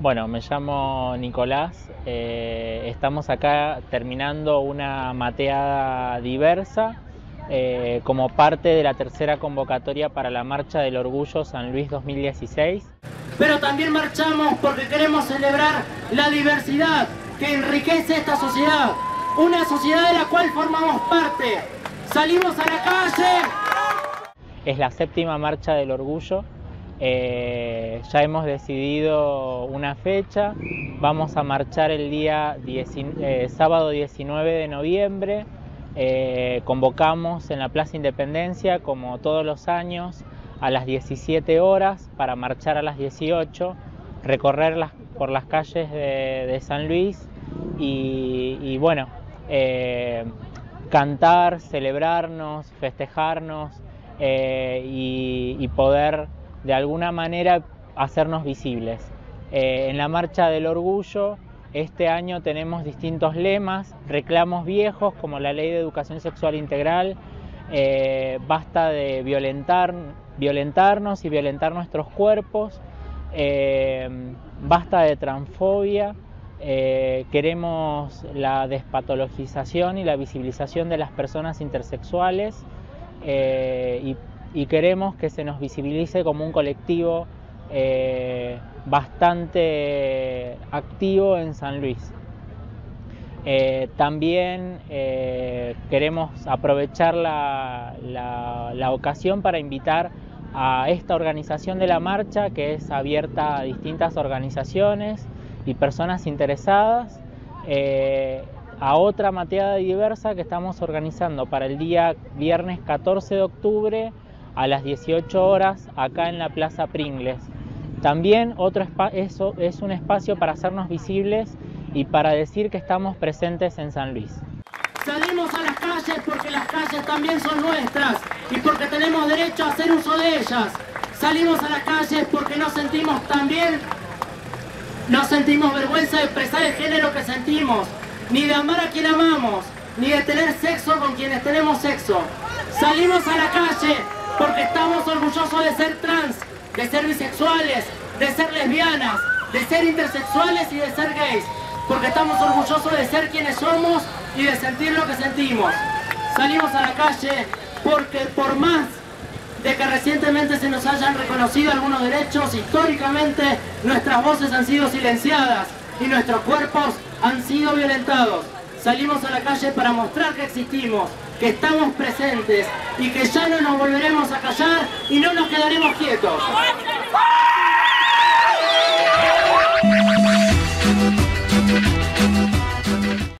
Bueno, me llamo Nicolás, eh, estamos acá terminando una mateada diversa eh, como parte de la tercera convocatoria para la Marcha del Orgullo San Luis 2016. Pero también marchamos porque queremos celebrar la diversidad que enriquece esta sociedad, una sociedad de la cual formamos parte. Salimos a la calle. Es la séptima Marcha del Orgullo eh, ya hemos decidido una fecha, vamos a marchar el día eh, sábado 19 de noviembre, eh, convocamos en la Plaza Independencia como todos los años a las 17 horas para marchar a las 18, recorrer por las calles de, San Luis y, bueno, cantar, celebrarnos, festejarnos y poder de alguna manera hacernos visibles. Eh, en la Marcha del Orgullo este año tenemos distintos lemas, reclamos viejos como la Ley de Educación Sexual Integral, eh, basta de violentar, violentarnos y violentar nuestros cuerpos, eh, basta de transfobia, queremos la despatologización y la visibilización de las personas intersexuales y queremos que se nos visibilice como un colectivo eh, bastante activo en San Luis. Eh, también eh, queremos aprovechar la, la, ocasión para invitar a esta organización de la marcha que es abierta a distintas organizaciones y personas interesadas a otra mateada diversa que estamos organizando para el día viernes 14 de octubre a las 18 horas acá en la Plaza Pringles. También otro eso es un espacio para hacernos visibles y para decir que estamos presentes en San Luis. Salimos a las calles porque las calles también son nuestras y porque tenemos derecho a hacer uso de ellas. Salimos a las calles porque nos sentimos también, no sentimos vergüenza de expresar el género que sentimos, ni de amar a quien amamos, ni de tener sexo con quienes tenemos sexo. Salimos a la calle porque estamos orgullosos de ser trans, de ser bisexuales, de ser lesbianas, de ser intersexuales y de ser gays, porque estamos orgullosos de ser quienes somos y de sentir lo que sentimos. Salimos a la calle porque por más de que recientemente se nos hayan reconocido algunos derechos, históricamente nuestras voces han sido silenciadas y nuestros cuerpos han sido violentados. Salimos a la calle para mostrar que existimos, que estamos presentes y que ya no nos volveremos a callar y no nos quedaremos quietos.